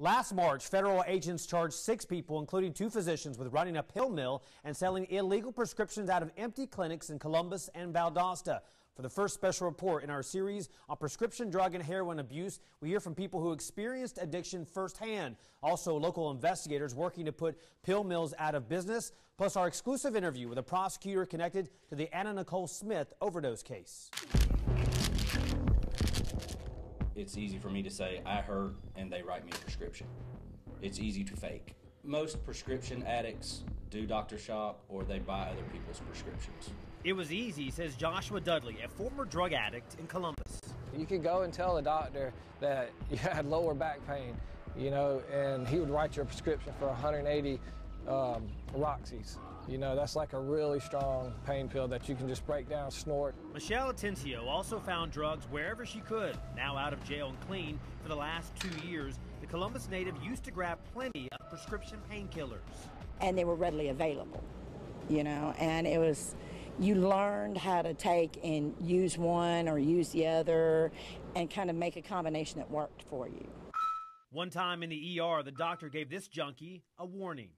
Last March, federal agents charged six people, including two physicians, with running a pill mill and selling illegal prescriptions out of empty clinics in Columbus and Valdosta. For the first special report in our series on prescription drug and heroin abuse, we hear from people who experienced addiction firsthand. Also, local investigators working to put pill mills out of business. Plus, our exclusive interview with a prosecutor connected to the Anna Nicole Smith overdose case it's easy for me to say I hurt and they write me a prescription. It's easy to fake. Most prescription addicts do doctor shop or they buy other people's prescriptions. It was easy, says Joshua Dudley, a former drug addict in Columbus. You could go and tell the doctor that you had lower back pain, you know, and he would write you a prescription for 180 um, Roxy's. You know, that's like a really strong pain pill that you can just break down, snort. Michelle Atencio also found drugs wherever she could. Now out of jail and clean for the last two years, the Columbus native used to grab plenty of prescription painkillers. And they were readily available, you know, and it was you learned how to take and use one or use the other and kind of make a combination that worked for you. One time in the ER, the doctor gave this junkie a warning.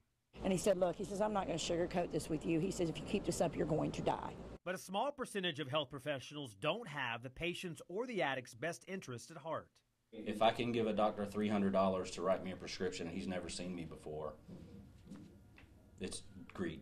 And he said, Look, he says, I'm not going to sugarcoat this with you. He says, If you keep this up, you're going to die. But a small percentage of health professionals don't have the patient's or the addict's best interest at heart. If I can give a doctor $300 to write me a prescription, and he's never seen me before, it's greed.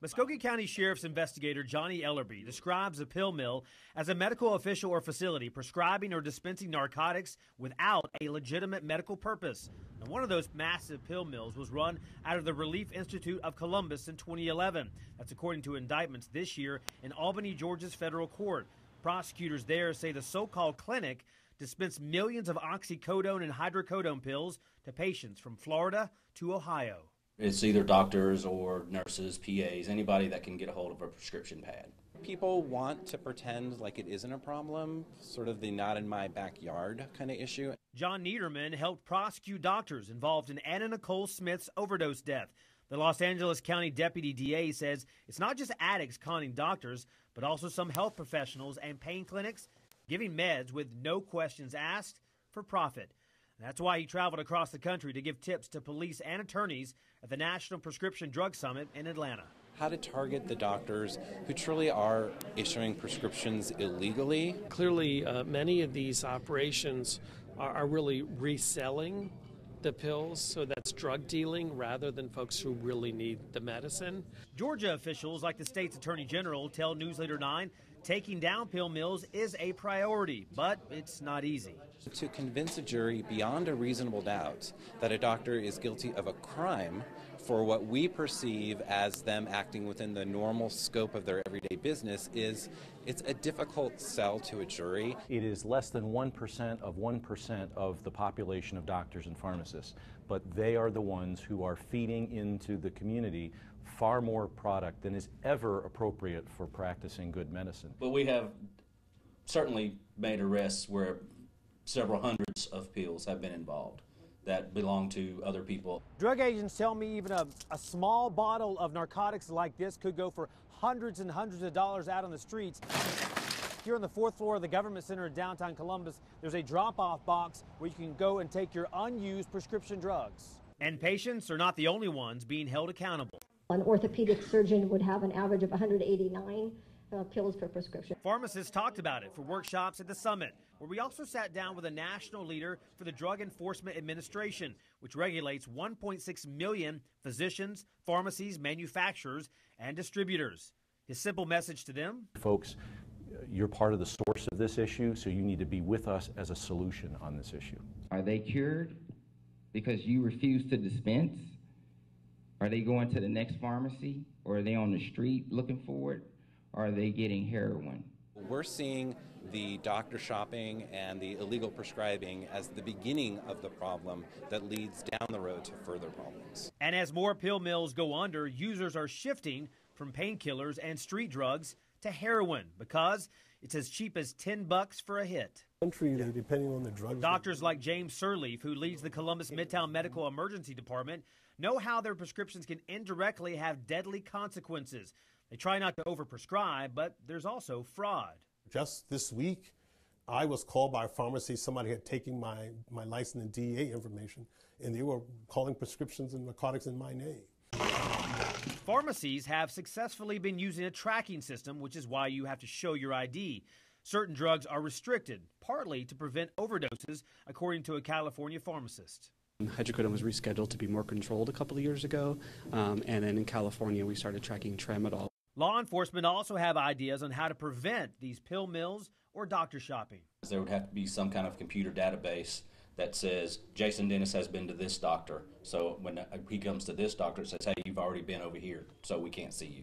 Muscogee County Sheriff's investigator Johnny Ellerby describes a pill mill as a medical official or facility prescribing or dispensing narcotics without a legitimate medical purpose. And one of those massive pill mills was run out of the Relief Institute of Columbus in 2011. That's according to indictments this year in Albany, Georgia's federal court. Prosecutors there say the so called clinic dispensed millions of oxycodone and hydrocodone pills to patients from Florida to Ohio. It's either doctors or nurses, PAs, anybody that can get a hold of a prescription pad. People want to pretend like it isn't a problem, sort of the not in my backyard kind of issue. John Niederman helped prosecute doctors involved in Anna Nicole Smith's overdose death. The Los Angeles County Deputy DA says it's not just addicts conning doctors, but also some health professionals and pain clinics giving meds with no questions asked for profit. That's why he traveled across the country to give tips to police and attorneys at the National Prescription Drug Summit in Atlanta. How to target the doctors who truly are issuing prescriptions illegally. Clearly, uh, many of these operations are, are really reselling the pills, so that's drug dealing rather than folks who really need the medicine. Georgia officials, like the state's attorney general, tell News Leader 9 taking down pill mills is a priority, but it's not easy. To convince a jury beyond a reasonable doubt that a doctor is guilty of a crime for what we perceive as them acting within the normal scope of their everyday business is it's a difficult sell to a jury. It is less than 1% of 1% of the population of doctors and pharmacists, but they are the ones who are feeding into the community far more product than is ever appropriate for practicing good medicine. But we have certainly made arrests where several hundreds of pills have been involved that belong to other people. Drug agents tell me even a, a small bottle of narcotics like this could go for hundreds and hundreds of dollars out on the streets. Here on the fourth floor of the Government Center in downtown Columbus, there's a drop-off box where you can go and take your unused prescription drugs. And patients are not the only ones being held accountable. An orthopedic surgeon would have an average of 189 uh, pills per prescription. Pharmacists talked about it for workshops at the summit, where we also sat down with a national leader for the Drug Enforcement Administration, which regulates 1.6 million physicians, pharmacies, manufacturers, and distributors. His simple message to them Folks, you're part of the source of this issue, so you need to be with us as a solution on this issue. Are they cured because you refuse to dispense? Are they going to the next pharmacy or are they on the street looking for it? are they getting heroin? We're seeing the doctor shopping and the illegal prescribing as the beginning of the problem that leads down the road to further problems. And as more pill mills go under, users are shifting from painkillers and street drugs to heroin because it's as cheap as 10 bucks for a hit. Country, depending on the drug. Doctors like James Sirleaf, who leads the Columbus Midtown Medical Emergency Department, know how their prescriptions can indirectly have deadly consequences. They try not to overprescribe, but there's also fraud. Just this week, I was called by a pharmacy. Somebody had taken my, my license and DEA information, and they were calling prescriptions and narcotics in my name. Pharmacies have successfully been using a tracking system, which is why you have to show your ID. Certain drugs are restricted, partly to prevent overdoses, according to a California pharmacist. Hydrocodone was rescheduled to be more controlled a couple of years ago, um, and then in California we started tracking tramadol. Law enforcement also have ideas on how to prevent these pill mills or doctor shopping. There would have to be some kind of computer database that says Jason Dennis has been to this doctor. So when he comes to this doctor, it says, hey, you've already been over here, so we can't see you.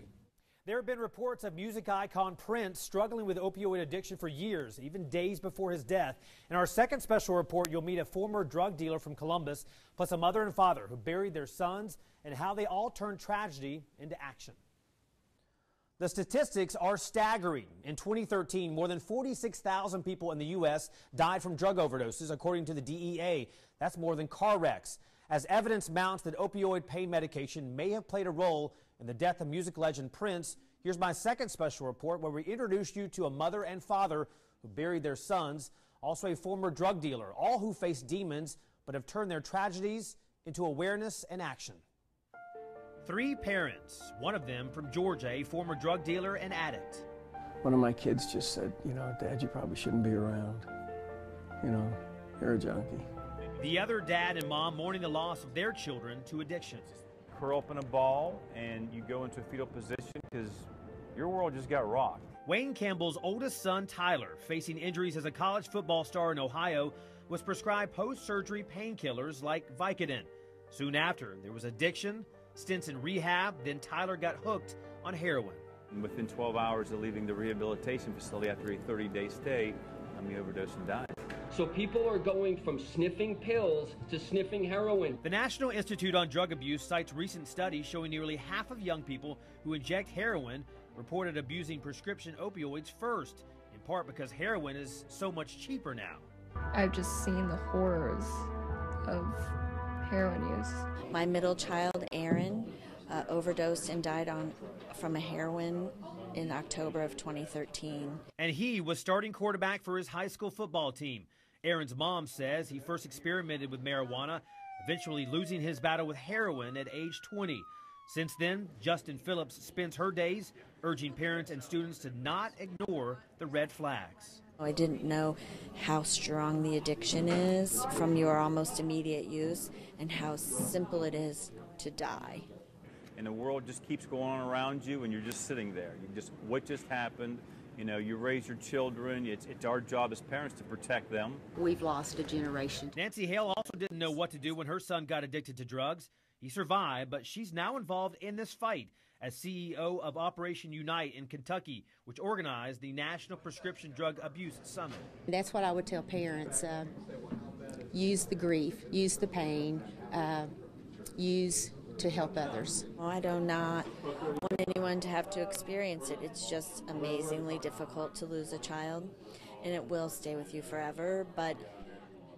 There have been reports of music icon Prince struggling with opioid addiction for years, even days before his death. In our second special report, you'll meet a former drug dealer from Columbus, plus a mother and father who buried their sons and how they all turned tragedy into action. The statistics are staggering. In 2013, more than 46,000 people in the U.S. died from drug overdoses, according to the DEA. That's more than car wrecks. As evidence mounts that opioid pain medication may have played a role in the death of music legend Prince, here's my second special report where we introduce you to a mother and father who buried their sons, also a former drug dealer, all who face demons but have turned their tragedies into awareness and action. Three parents, one of them from Georgia, a former drug dealer and addict. One of my kids just said, You know, Dad, you probably shouldn't be around. You know, you're a junkie. The other dad and mom mourning the loss of their children to addiction. Curl up in a ball and you go into a fetal position because your world just got rocked. Wayne Campbell's oldest son, Tyler, facing injuries as a college football star in Ohio, was prescribed post surgery painkillers like Vicodin. Soon after, there was addiction stints in rehab, then Tyler got hooked on heroin. And within 12 hours of leaving the rehabilitation facility after a 30 day stay, um, he overdosed and died. So people are going from sniffing pills to sniffing heroin. The National Institute on Drug Abuse cites recent studies showing nearly half of young people who inject heroin reported abusing prescription opioids first, in part because heroin is so much cheaper now. I've just seen the horrors of heroin use. My middle child, Aaron, uh, overdosed and died on from a heroin in October of 2013. And he was starting quarterback for his high school football team. Aaron's mom says he first experimented with marijuana, eventually losing his battle with heroin at age 20. Since then, Justin Phillips spends her days urging parents and students to not ignore the red flags. I didn't know how strong the addiction is from your almost immediate use and how simple it is to die. And the world just keeps going on around you and you're just sitting there. You just what just happened? You know, you raise your children. It's, it's our job as parents to protect them. We've lost a generation. Nancy Hale also didn't know what to do when her son got addicted to drugs. He survived, but she's now involved in this fight as CEO of Operation Unite in Kentucky, which organized the National Prescription Drug Abuse Summit. That's what I would tell parents uh, use the grief, use the pain, uh, use to help others. I do not want anyone to have to experience it. It's just amazingly difficult to lose a child, and it will stay with you forever. But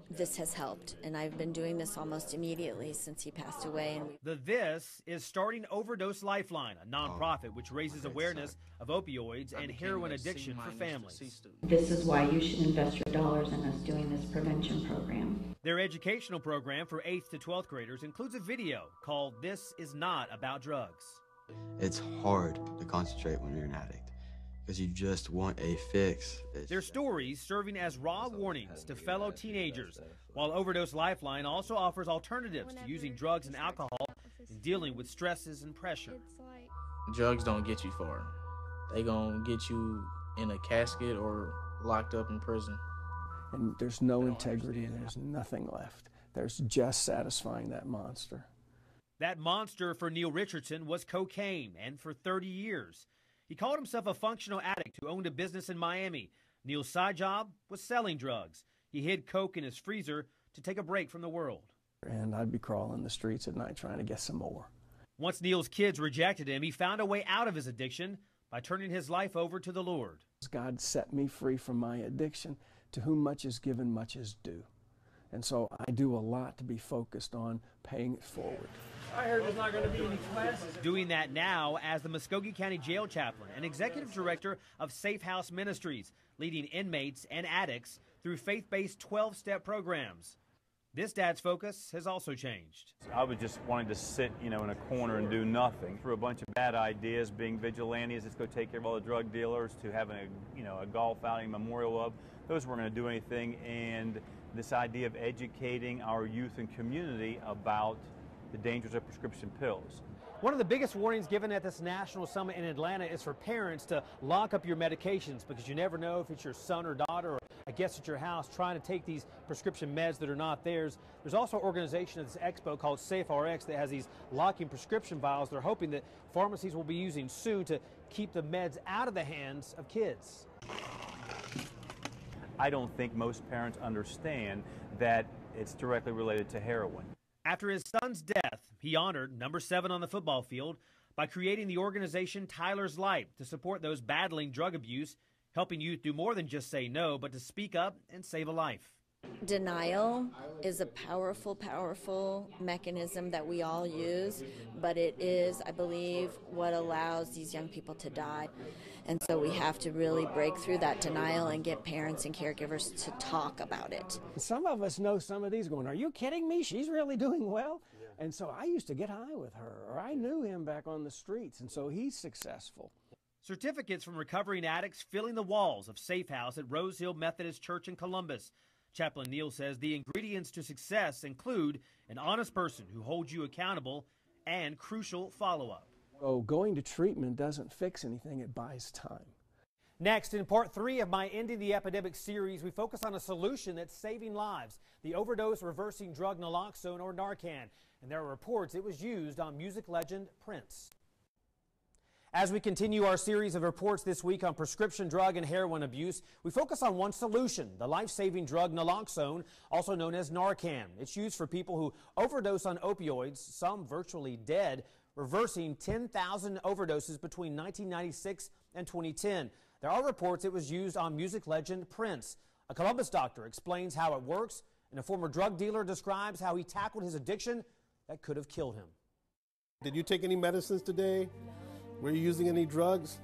this has helped, and I've been doing this almost immediately since he passed away. the This is starting Overdose Lifeline, a nonprofit which raises awareness of opioids and heroin addiction for families. This is why you should invest your dollars in us doing this prevention program. Their educational program for 8th to 12th graders includes a video called This Is Not About Drugs. It's hard to concentrate when you're an addict because you just want a fix. It's Their stories serving as raw warnings to fellow teenagers, while Overdose Lifeline also offers alternatives to using drugs and alcohol in dealing with stresses and pressure. Drugs don't get you far. They gonna get you in a casket or locked up in prison. And there's no integrity and there's nothing left. There's just satisfying that monster. That monster for Neil Richardson was cocaine, and for 30 years. He called himself a functional addict who owned a business in Miami. Neil's side job was selling drugs. He hid coke in his freezer to take a break from the world. And I'd be crawling the streets at night trying to get some more. Once Neil's kids rejected him, he found a way out of his addiction by turning his life over to the Lord. God set me free from my addiction. To whom much is given, much is due. And so I do a lot to be focused on paying it forward. I heard there's not going to be any classes. Doing that now as the Muscogee County Jail Chaplain and Executive Director of Safe House Ministries, leading inmates and addicts through faith based 12 step programs. This dad's focus has also changed. I was just wanting to sit, you know, in a corner and do nothing. Through a bunch of bad ideas, being vigilantes, let's go take care of all the drug dealers, to having a, you know, a golf outing memorial of, those weren't going to do anything. And this idea of educating our youth and community about the dangers of prescription pills. One of the biggest warnings given at this national summit in Atlanta is for parents to lock up your medications because you never know if it's your son or daughter or a guest at your house trying to take these prescription meds that are not theirs. There's also an organization at this expo called SafeRx that has these locking prescription vials. They're hoping that pharmacies will be using soon to keep the meds out of the hands of kids. I don't think most parents understand that it's directly related to heroin. After his son's death, he honored number seven on the football field by creating the organization Tyler's Light to support those battling drug abuse, helping youth do more than just say no, but to speak up and save a life. Denial is a powerful, powerful mechanism that we all use, but it is, I believe, what allows these young people to die. And so we have to really break through that denial and get parents and caregivers to talk about it. Some of us know some of these going, Are you kidding me? She's really doing well. And so I used to get high with her, or I knew him back on the streets, and so he's successful. Certificates from recovering addicts filling the walls of Safe House at Rose Hill Methodist Church in Columbus. Chaplain Neil says the ingredients to success include an honest person who holds you accountable and crucial follow up. Oh, going to treatment doesn't fix anything, it buys time. Next, in part three of my Ending the Epidemic series, we focus on a solution that's saving lives the overdose reversing drug naloxone or Narcan. And there are reports it was used on music legend Prince. As we continue our series of reports this week on prescription drug and heroin abuse, we focus on one solution, the life-saving drug naloxone, also known as Narcan. It's used for people who overdose on opioids, some virtually dead, reversing 10,000 overdoses between 1996 and 2010. There are reports it was used on music legend Prince. A Columbus doctor explains how it works, and a former drug dealer describes how he tackled his addiction that could have killed him. Did you take any medicines today? Were you using any drugs?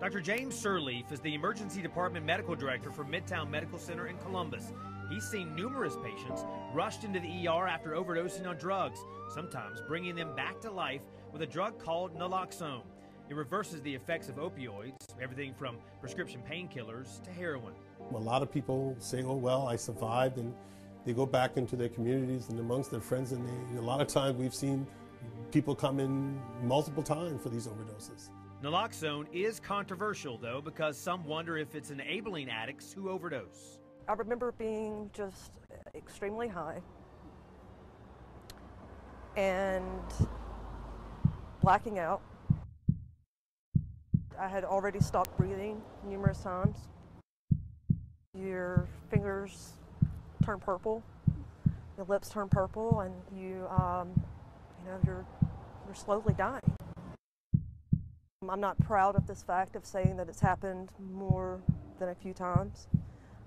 Dr. James Sirleaf is the emergency department medical director for Midtown Medical Center in Columbus. He's seen numerous patients rushed into the ER after overdosing on drugs, sometimes bringing them back to life with a drug called naloxone. It reverses the effects of opioids, everything from prescription painkillers to heroin. A lot of people say, oh, well, I survived, and they go back into their communities and amongst their friends, and they, a lot of times we've seen people come in multiple times for these overdoses. Naloxone is controversial, though, because some wonder if it's enabling addicts who overdose. I remember being just extremely high and blacking out. I had already stopped breathing numerous times. Your fingers turn purple, your lips turn purple, and you, um, you know, you're you're slowly dying. I'm not proud of this fact of saying that it's happened more than a few times,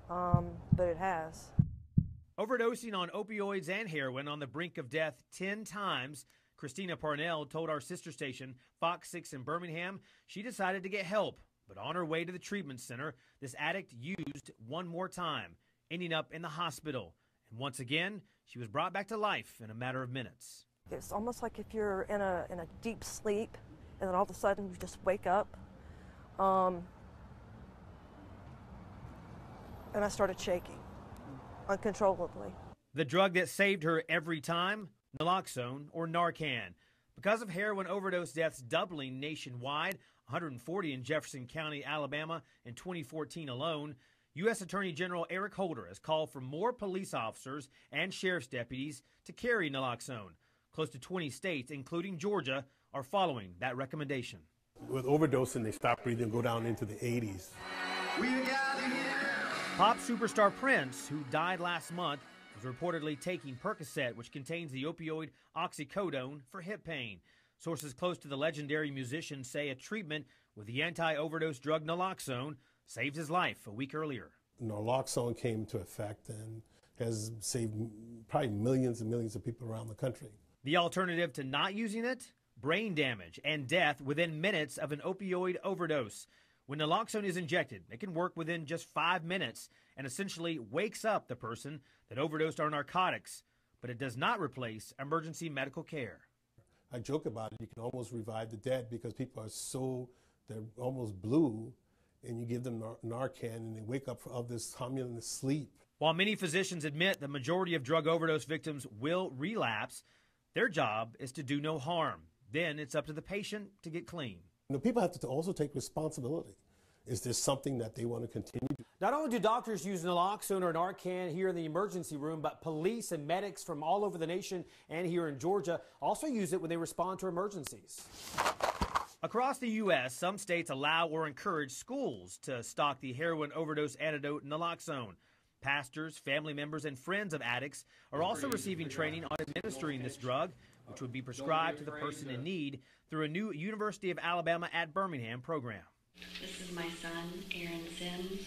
um, but it has. Overdosing on opioids and heroin on the brink of death 10 times, Christina Parnell told our sister station, Fox 6 in Birmingham, she decided to get help. But on her way to the treatment center, this addict used one more time, ending up in the hospital. And once again, she was brought back to life in a matter of minutes. It's almost like if you're in a, in a deep sleep and then all of a sudden you just wake up. Um, and I started shaking uncontrollably. The drug that saved her every time naloxone or Narcan. Because of heroin overdose deaths doubling nationwide, 140 in Jefferson County, Alabama in 2014 alone, U.S. Attorney General Eric Holder has called for more police officers and sheriff's deputies to carry naloxone. Close to 20 states, including Georgia, are following that recommendation. With overdosing, they stop breathing and go down into the 80s. Pop superstar Prince, who died last month, was reportedly taking Percocet, which contains the opioid oxycodone, for hip pain. Sources close to the legendary musician say a treatment with the anti overdose drug naloxone saved his life a week earlier. Naloxone came into effect and has saved probably millions and millions of people around the country. The alternative to not using it? Brain damage and death within minutes of an opioid overdose. When naloxone is injected, it can work within just five minutes and essentially wakes up the person that overdosed on narcotics, but it does not replace emergency medical care. I joke about it. You can almost revive the dead because people are so, they're almost blue, and you give them Nar- Narcan and they wake up of this communist sleep. While many physicians admit the majority of drug overdose victims will relapse, their job is to do no harm. Then it's up to the patient to get clean. You know, people have to also take responsibility. Is this something that they want to continue? Not only do doctors use naloxone or Narcan here in the emergency room, but police and medics from all over the nation and here in Georgia also use it when they respond to emergencies. Across the U.S., some states allow or encourage schools to stock the heroin overdose antidote naloxone. Pastors, family members, and friends of addicts are also receiving training on administering this drug, which would be prescribed to the person in need through a new University of Alabama at Birmingham program. This is my son, Aaron Sims.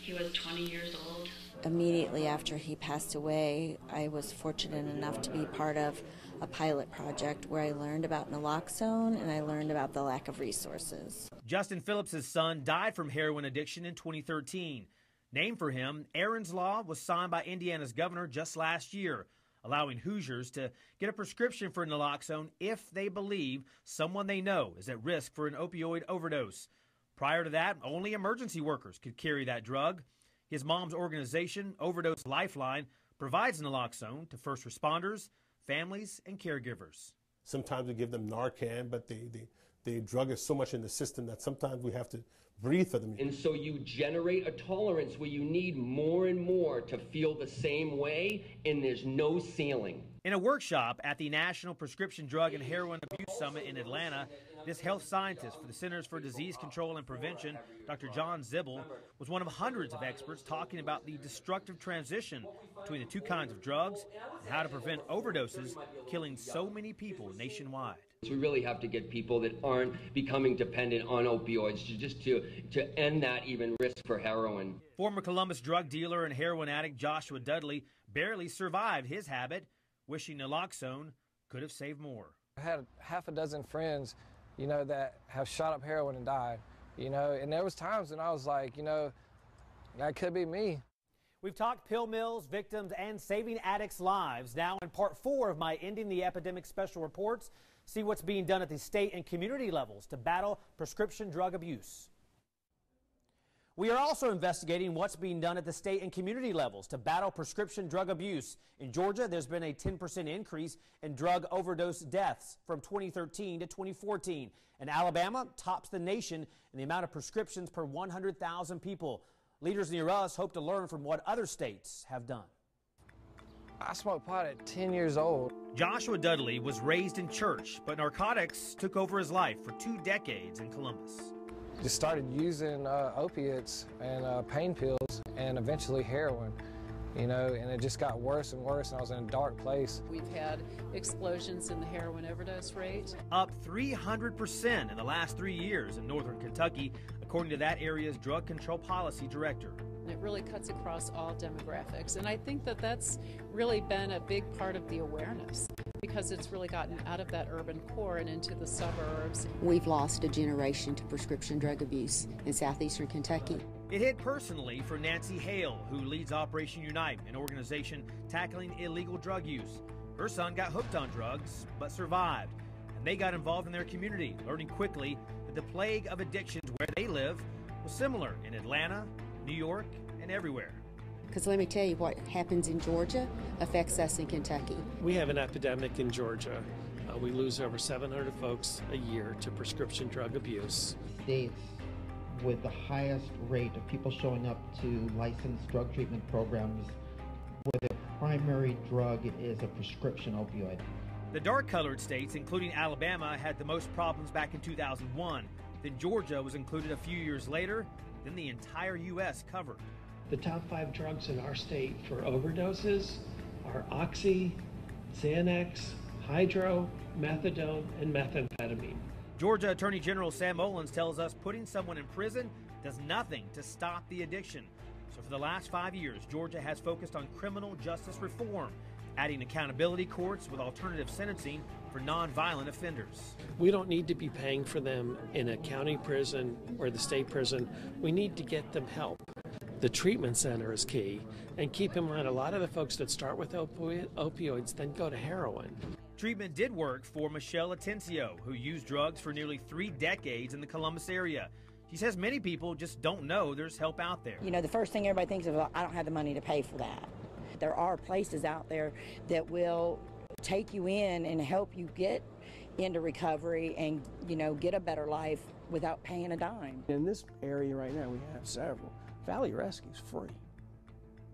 He was 20 years old. Immediately after he passed away, I was fortunate enough to be part of a pilot project where I learned about naloxone and I learned about the lack of resources. Justin Phillips' son died from heroin addiction in 2013. Named for him, Aaron's Law was signed by Indiana's governor just last year, allowing Hoosiers to get a prescription for naloxone if they believe someone they know is at risk for an opioid overdose. Prior to that, only emergency workers could carry that drug. His mom's organization, Overdose Lifeline, provides naloxone to first responders, families, and caregivers. Sometimes we give them Narcan, but the, the, the drug is so much in the system that sometimes we have to breathe for them. And so you generate a tolerance where you need more and more to feel the same way, and there's no ceiling. In a workshop at the National Prescription Drug and Heroin Abuse Summit in Atlanta, this health scientist for the Centers for Disease Control and Prevention, Dr. John Zibbell, was one of hundreds of experts talking about the destructive transition between the two kinds of drugs and how to prevent overdoses killing so many people nationwide. We really have to get people that aren't becoming dependent on opioids to just to, to end that even risk for heroin. Former Columbus drug dealer and heroin addict Joshua Dudley barely survived his habit, wishing naloxone could have saved more. I had half a dozen friends, you know, that have shot up heroin and died, you know, and there was times when I was like, you know, that could be me. We've talked pill mills, victims, and saving addicts' lives. Now, in part four of my Ending the Epidemic special reports, see what's being done at the state and community levels to battle prescription drug abuse. We are also investigating what's being done at the state and community levels to battle prescription drug abuse. In Georgia, there's been a 10% increase in drug overdose deaths from 2013 to 2014. And Alabama tops the nation in the amount of prescriptions per 100,000 people. Leaders near us hope to learn from what other states have done. I smoked pot at 10 years old. Joshua Dudley was raised in church, but narcotics took over his life for two decades in Columbus. Just started using uh, opiates and uh, pain pills and eventually heroin, you know, and it just got worse and worse, and I was in a dark place. We've had explosions in the heroin overdose rate. Up 300% in the last three years in northern Kentucky, according to that area's drug control policy director. It really cuts across all demographics. And I think that that's really been a big part of the awareness because it's really gotten out of that urban core and into the suburbs. We've lost a generation to prescription drug abuse in southeastern Kentucky. It hit personally for Nancy Hale, who leads Operation Unite, an organization tackling illegal drug use. Her son got hooked on drugs, but survived. And they got involved in their community, learning quickly that the plague of addictions where they live was similar in Atlanta, New York, and everywhere. Because let me tell you, what happens in Georgia affects us in Kentucky. We have an epidemic in Georgia. Uh, we lose over 700 folks a year to prescription drug abuse. States with the highest rate of people showing up to licensed drug treatment programs where the primary drug is a prescription opioid. The dark colored states, including Alabama, had the most problems back in 2001. Then Georgia was included a few years later, than the entire U.S. covered. The top five drugs in our state for overdoses are Oxy, Xanax, Hydro, Methadone, and methamphetamine. Georgia Attorney General Sam Olens tells us putting someone in prison does nothing to stop the addiction. So, for the last five years, Georgia has focused on criminal justice reform adding accountability courts with alternative sentencing for nonviolent offenders. We don't need to be paying for them in a county prison or the state prison. We need to get them help. The treatment center is key. And keep in mind, a lot of the folks that start with opioid, opioids then go to heroin. Treatment did work for Michelle Atencio, who used drugs for nearly three decades in the Columbus area. She says many people just don't know there's help out there. You know, the first thing everybody thinks of, I don't have the money to pay for that. There are places out there that will take you in and help you get into recovery and, you know, get a better life without paying a dime. In this area right now, we have several. Valley Rescue's free.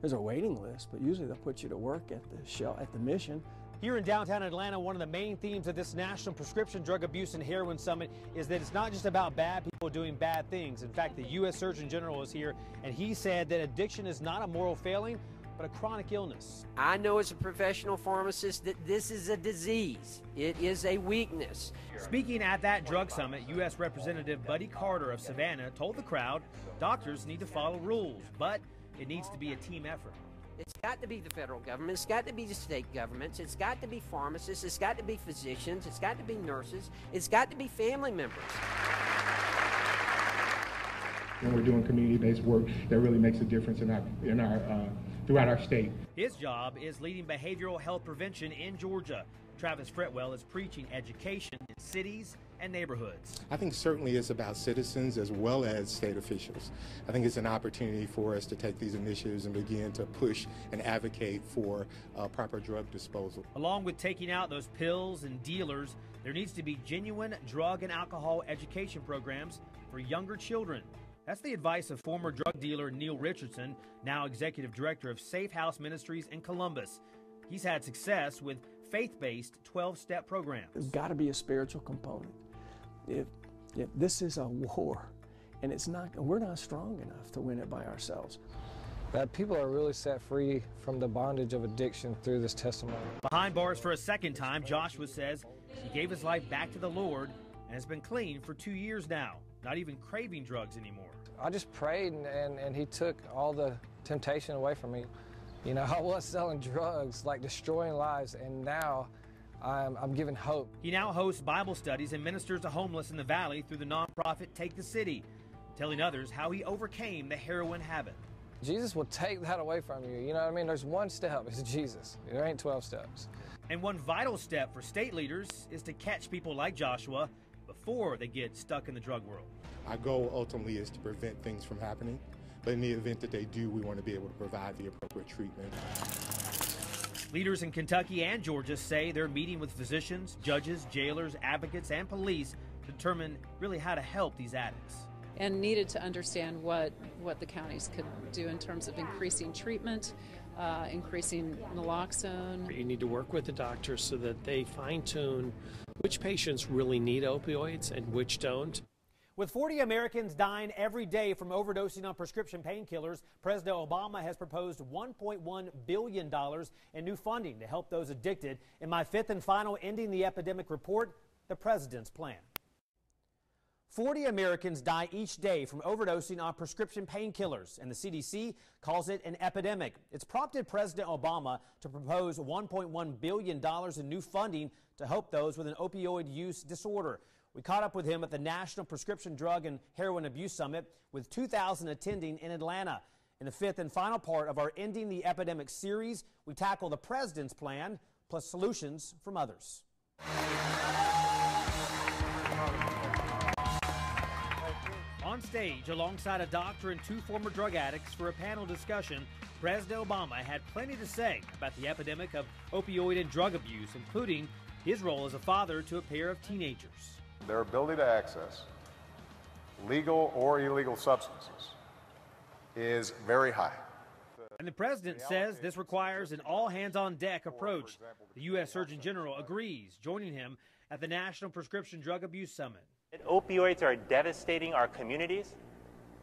There's a waiting list, but usually they'll put you to work at the shell at the mission. Here in downtown Atlanta, one of the main themes of this National Prescription Drug Abuse and Heroin Summit is that it's not just about bad people doing bad things. In fact, the U.S. Surgeon General is here, and he said that addiction is not a moral failing, but a chronic illness. I know as a professional pharmacist that this is a disease. It is a weakness. Speaking at that drug summit, U.S. Representative Buddy Carter of Savannah told the crowd doctors need to follow rules, but it needs to be a team effort. It's got to be the federal government. It's got to be the state governments. It's got to be pharmacists. It's got to be physicians. It's got to be nurses. It's got to be family members. When we're doing community-based work, that really makes a difference in our in our uh, throughout our state. His job is leading behavioral health prevention in Georgia. Travis Fretwell is preaching education in cities and neighborhoods. I think certainly it's about citizens as well as state officials. I think it's an opportunity for us to take these initiatives and begin to push and advocate for uh, proper drug disposal. Along with taking out those pills and dealers, there needs to be genuine drug and alcohol education programs for younger children. That's the advice of former drug dealer Neil Richardson, now executive director of Safe House Ministries in Columbus. He's had success with faith based 12 step programs. There's got to be a spiritual component. If, if this is a war and it's not, we're not strong enough to win it by ourselves. That people are really set free from the bondage of addiction through this testimony. Behind bars for a second time, Joshua says he gave his life back to the Lord and has been clean for two years now, not even craving drugs anymore. I just prayed and, and, and he took all the temptation away from me. You know, I was selling drugs, like destroying lives, and now I'm, I'm given hope. He now hosts Bible studies and ministers to homeless in the valley through the nonprofit Take the City, telling others how he overcame the heroin habit. Jesus will take that away from you. You know what I mean? There's one step, it's Jesus. There ain't 12 steps. And one vital step for state leaders is to catch people like Joshua before they get stuck in the drug world. Our goal ultimately is to prevent things from happening, but in the event that they do, we want to be able to provide the appropriate treatment. Leaders in Kentucky and Georgia say they're meeting with physicians, judges, jailers, advocates, and police to determine really how to help these addicts. And needed to understand what, what the counties could do in terms of increasing treatment, uh, increasing naloxone. You need to work with the doctors so that they fine tune which patients really need opioids and which don't. With 40 Americans dying every day from overdosing on prescription painkillers, President Obama has proposed $1.1 billion in new funding to help those addicted. In my fifth and final Ending the Epidemic report, the president's plan. 40 Americans die each day from overdosing on prescription painkillers, and the CDC calls it an epidemic. It's prompted President Obama to propose $1.1 billion in new funding to help those with an opioid use disorder. We caught up with him at the National Prescription Drug and Heroin Abuse Summit with 2,000 attending in Atlanta. In the fifth and final part of our Ending the Epidemic series, we tackle the president's plan plus solutions from others. On stage, alongside a doctor and two former drug addicts for a panel discussion, President Obama had plenty to say about the epidemic of opioid and drug abuse, including his role as a father to a pair of teenagers. Their ability to access legal or illegal substances is very high. And the president says this requires an all hands on deck approach. The U.S. Surgeon General agrees, joining him at the National Prescription Drug Abuse Summit. Opioids are devastating our communities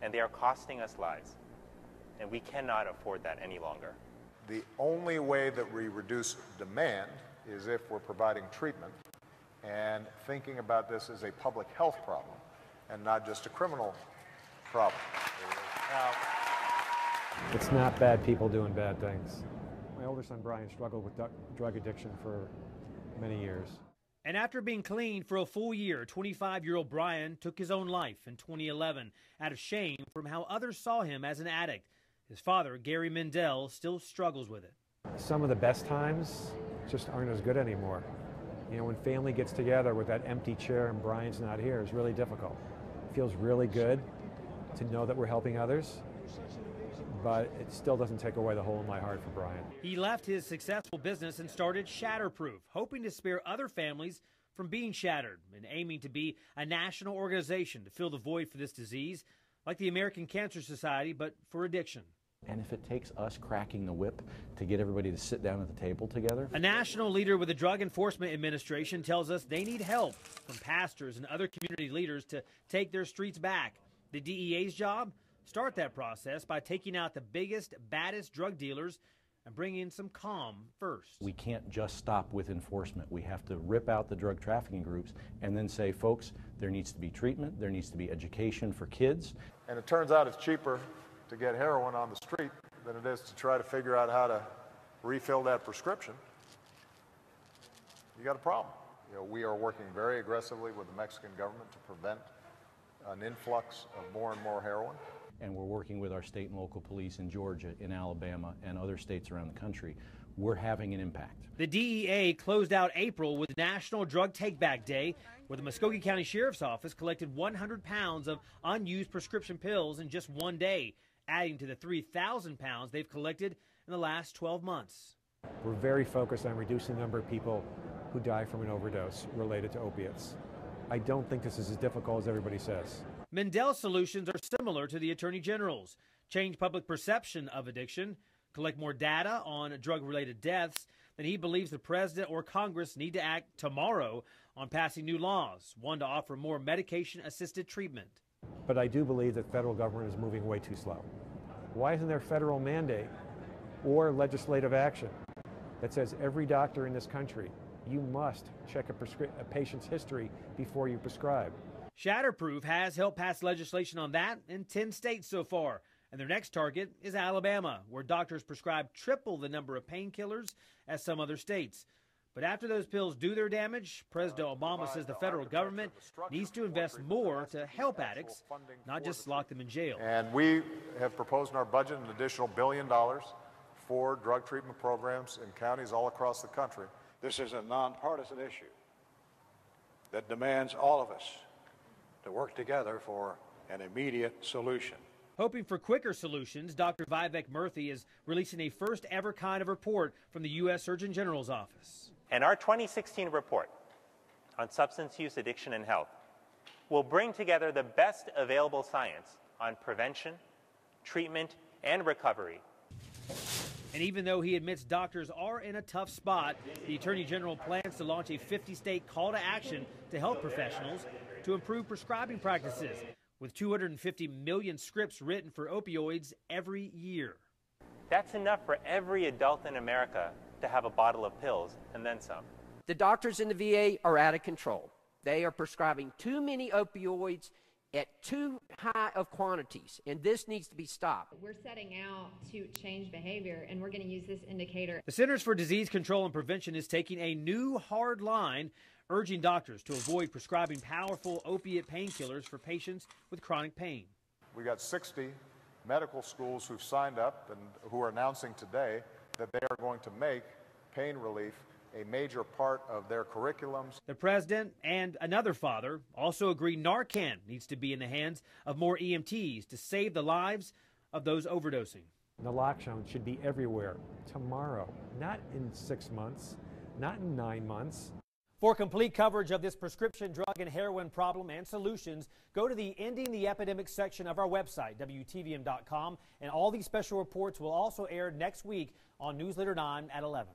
and they are costing us lives. And we cannot afford that any longer. The only way that we reduce demand is if we're providing treatment and thinking about this as a public health problem and not just a criminal problem. Now, it's not bad people doing bad things. My older son Brian struggled with drug addiction for many years. And after being clean for a full year, 25 year old Brian took his own life in 2011 out of shame from how others saw him as an addict. His father, Gary Mendell, still struggles with it. Some of the best times just aren't as good anymore. You know, when family gets together with that empty chair and Brian's not here, it's really difficult. It feels really good to know that we're helping others, but it still doesn't take away the hole in my heart for Brian. He left his successful business and started Shatterproof, hoping to spare other families from being shattered and aiming to be a national organization to fill the void for this disease, like the American Cancer Society, but for addiction. And if it takes us cracking the whip to get everybody to sit down at the table together. A national leader with the Drug Enforcement Administration tells us they need help from pastors and other community leaders to take their streets back. The DEA's job? Start that process by taking out the biggest, baddest drug dealers and bring in some calm first. We can't just stop with enforcement. We have to rip out the drug trafficking groups and then say, folks, there needs to be treatment, there needs to be education for kids. And it turns out it's cheaper to get heroin on the street than it is to try to figure out how to refill that prescription. You got a problem. You know, we are working very aggressively with the Mexican government to prevent an influx of more and more heroin. And we're working with our state and local police in Georgia, in Alabama, and other states around the country. We're having an impact. The DEA closed out April with National Drug Take Back Day, where the Muscogee County Sheriff's Office collected 100 pounds of unused prescription pills in just one day, adding to the 3,000 pounds they've collected in the last 12 months. We're very focused on reducing the number of people who die from an overdose related to opiates. I don't think this is as difficult as everybody says. Mendell's solutions are similar to the Attorney General's change public perception of addiction, collect more data on drug related deaths, then he believes the president or Congress need to act tomorrow on passing new laws, one to offer more medication assisted treatment. But I do believe that federal government is moving way too slow. Why isn't there federal mandate or legislative action that says every doctor in this country you must check a, a patient's history before you prescribe. Shatterproof has helped pass legislation on that in 10 states so far. And their next target is Alabama, where doctors prescribe triple the number of painkillers as some other states. But after those pills do their damage, President Obama says the federal government needs to invest more to help addicts, not just lock them in jail. And we have proposed in our budget an additional billion dollars for drug treatment programs in counties all across the country. This is a nonpartisan issue that demands all of us to work together for an immediate solution. Hoping for quicker solutions, Dr. Vivek Murthy is releasing a first ever kind of report from the U.S. Surgeon General's office. And our 2016 report on substance use, addiction, and health will bring together the best available science on prevention, treatment, and recovery and even though he admits doctors are in a tough spot, the Attorney General plans to launch a 50 state call to action to help professionals to improve prescribing practices, with 250 million scripts written for opioids every year. That's enough for every adult in America to have a bottle of pills and then some. The doctors in the VA are out of control. They are prescribing too many opioids at too high of quantities, and this needs to be stopped. We're setting out to change behavior, and we're going to use this indicator. The Centers for Disease Control and Prevention is taking a new hard line, urging doctors to avoid prescribing powerful opiate painkillers for patients with chronic pain. We've got 60 medical schools who've signed up and who are announcing today that they are going to make pain relief a major part of their curriculums. The president and another father also agree Narcan needs to be in the hands of more EMTs to save the lives of those overdosing. Naloxone should be everywhere tomorrow, not in six months, not in nine months. For complete coverage of this prescription drug and heroin problem and solutions, go to the Ending the Epidemic section of our website, WTVM.com, and all these special reports will also air next week on News Leader 9 at 11.